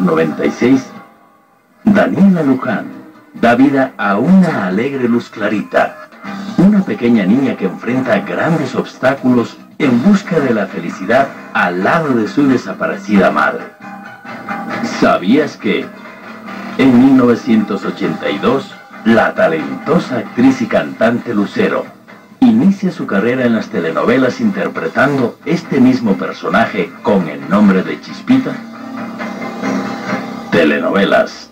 1996, Daniela Luján da vida a una alegre luz clarita, una pequeña niña que enfrenta grandes obstáculos en busca de la felicidad al lado de su desaparecida madre. ¿Sabías que en 1982 la talentosa actriz y cantante Lucero inicia su carrera en las telenovelas interpretando este mismo personaje con el nombre de Chispita? Telenovelas